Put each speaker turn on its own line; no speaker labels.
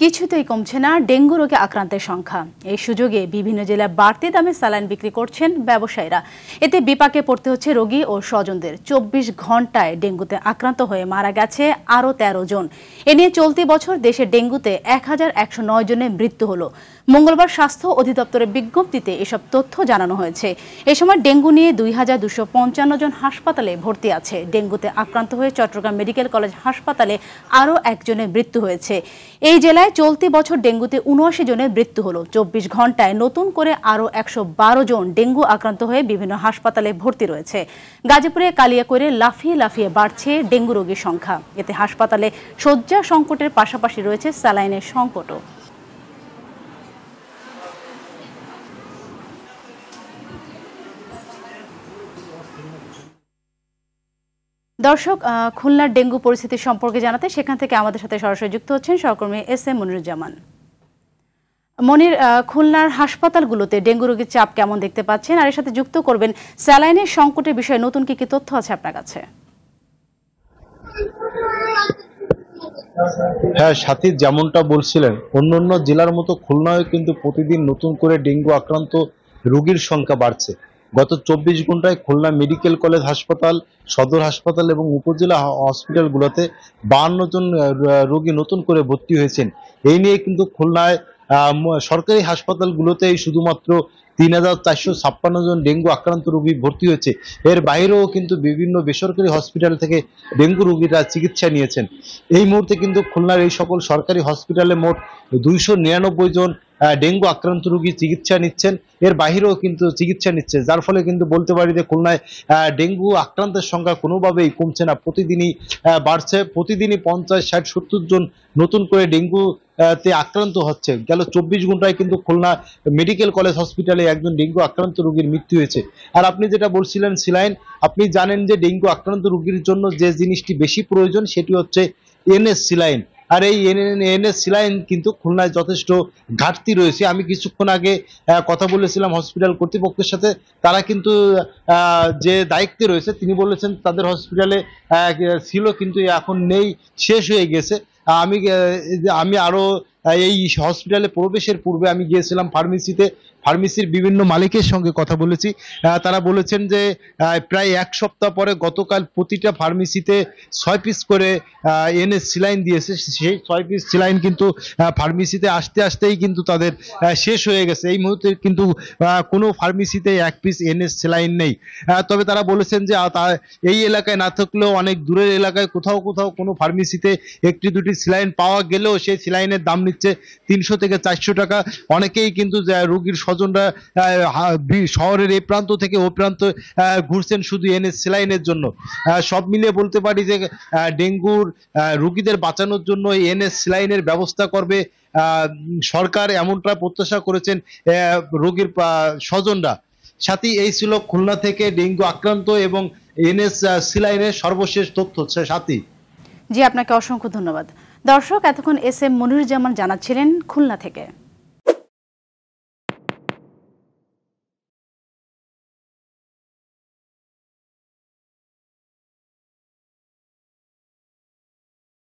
কিছুতেই কমছে না ডেঙ্গু রোগে আক্রান্তের সংখ্যা। এই সুযোগে বিভিন্ন জেলায় বাড়তি দামে স্যালাইন বিক্রি করছেন ব্যবসায়ীরা। এতে বিপাকে পড়তে হচ্ছে রোগী ও স্বজনদের। চব্বিশ ঘন্টায় ডেঙ্গুতে আক্রান্ত হয়ে মারা গেছে আরও তেরো জন। এ নিয়ে চলতি বছর দেশে ডেঙ্গুতে এক হাজার একশো নয় জনের মৃত্যু হলো। মঙ্গলবার স্বাস্থ্য অধিদপ্তরের বিজ্ঞপ্তিতে এসব তথ্য জানানো হয়েছে। এ সময় ডেঙ্গু নিয়ে দুই হাজার দুশো পঞ্চান্ন জন হাসপাতালে ভর্তি আছে। ডেঙ্গুতে আক্রান্ত হয়ে চট্টগ্রাম মেডিকেল কলেজ হাসপাতালে আরও একজনের মৃত্যু হয়েছে। এই জেলায় চলতি বছর ডেঙ্গুতে উনআশি জনের মৃত্যু হলো। চব্বিশ ঘন্টায় নতুন করে আরও একশো বারো জন ডেঙ্গু আক্রান্ত হয়ে বিভিন্ন হাসপাতালে ভর্তি রয়েছে। গাজীপুরে কালিয়া করে লাফিয়ে লাফিয়ে বাড়ছে ডেঙ্গু রোগীর সংখ্যা। এতে হাসপাতালে শয্যা সংকটের পাশাপাশি রয়েছে স্যালাইনের সংকটও। দর্শক খুলনার ডেঙ্গু পরিস্থিতি সম্পর্কে জানাতে সেখান থেকে আমাদের সাথে সরাসরি যুক্ত হচ্ছেন সহকর্মী এস এম মনিরুজ্জামান। মনির খুলনার হাসপাতালগুলোতে ডেঙ্গু রোগীর চাপ কেমন দেখতে পাচ্ছেন? আর এর সাথে যুক্ত করবেন স্যালাইনের সংকটের বিষয়ে নতুন কি কি তথ্য আছে আপনার কাছে?
হ্যাঁ সাথী, যেমনটা বলছিলেন অন্য অন্য জেলার মতো খুলনায় কিন্তু প্রতিদিন নতুন করে ডেঙ্গু আক্রান্ত রোগীর সংখ্যা বাড়ছে। গত চব্বিশ ঘন্টায় খুলনা মেডিকেল কলেজ হাসপাতাল, সদর হাসপাতাল এবং উপজেলা হসপিটালগুলোতে বাহান্ন জন রোগী নতুন করে ভর্তি হয়েছেন। এই নিয়ে কিন্তু খুলনায় সরকারি হাসপাতালগুলোতে শুধুমাত্র তিন হাজার চারশো ছাপ্পান্ন জন ডেঙ্গু আক্রান্ত রোগী ভর্তি হয়েছে। এর বাইরেও কিন্তু বিভিন্ন বেসরকারি হসপিটাল থেকে ডেঙ্গু রোগীরা চিকিৎসা নিয়েছেন। এই মুহূর্তে কিন্তু খুলনার এই সকল সরকারি হসপিটালে মোট দুইশো নিরানব্বই জন ডেঙ্গু আক্রান্ত রোগী চিকিৎসা নিচ্ছেন। এর বাহিরেও কিন্তু চিকিৎসা নিচ্ছে। যার ফলে কিন্তু বলতে পারি যে খুলনায় ডেঙ্গু আক্রান্তের সংখ্যা কোনোভাবেই কমছে না। প্রতিদিনই বাড়ছে। প্রতিদিনই পঞ্চাশ, ষাট, সত্তর জন নতুন করে ডেঙ্গু তে আক্রান্ত হচ্ছে। গেল চব্বিশ ঘন্টায় কিন্তু খুলনা মেডিকেল কলেজ হসপিটালে একজন ডেঙ্গু আক্রান্ত রোগীর মৃত্যু হয়েছে। আর আপনি যেটা বলছিলেন, সিলাইন, আপনি জানেন যে ডেঙ্গু আক্রান্ত রোগীর জন্য যে জিনিসটি বেশি প্রয়োজন সেটি হচ্ছে এনএস সিলাইন। আর এই এনএস সিলাইন কিন্তু খুলনায় যথেষ্ট ঘাটতি রয়েছে। আমি কিছুক্ষণ আগে কথা বলেছিলাম হসপিটাল কর্তৃপক্ষের সাথে। তারা কিন্তু যে দায়িত্বে রয়েছে, তিনি বলেছেন তাদের হসপিটালে ছিল কিন্তু এখন নেই, শেষ হয়ে গেছে। আমি আমি আরও এই হসপিটালে প্রবেশের পূর্বে আমি গিয়েছিলাম ফার্মেসিতে ফার্মেসির বিভিন্ন মালিকের সঙ্গে কথা বলেছি। তারা বলেছেন যে প্রায় এক সপ্তাহ পরে গতকাল প্রতিটা ফার্মেসিতে ছয় পিস করে এনে সিলাইন দিয়েছে। সেই ছয় পিস সিলাইন কিন্তু ফার্মেসিতে আসতে আসতেই কিন্তু তাদের শেষ হয়ে গেছে। এই মুহূর্তে কিন্তু কোনো ফার্মেসিতে এক পিস এনএস সিলাইন নেই। তবে তারা বলেছেন যে এই এলাকায় না থাকলেও অনেক দূরের এলাকায় কোথাও কোথাও কোনো ফার্মেসিতে একটি দুটি সিলাইন পাওয়া গেলেও সেই সিলাইনের দাম নিচ্ছে তিনশো থেকে চারশো টাকা। অনেকেই কিন্তু রুগীর স্বজনরা শহরের এই প্রান্ত থেকে ও প্রান্ত ঘুরছেন শুধু এনে সেলাইনের জন্য। সব মিলিয়ে বলতে পারি যে ডেঙ্গুর রুগীদের বাঁচানোর জন্য এনএস সেলাইনের ব্যবস্থা করবে। সরকার এমনটা প্রত্যাশা করেছেন রোগীর স্বজনরা। সাথী, এই ছিল খুলনা থেকে ডেঙ্গু আক্রান্ত এবং এনএস সিলাইনের সর্বশেষ তথ্য। হচ্ছে সাথী।
জি, আপনাকে অসংখ্য ধন্যবাদ। দর্শক, এতক্ষণ এস এম মনিরুজ্জামান জানাচ্ছিলেন খুলনা থেকে।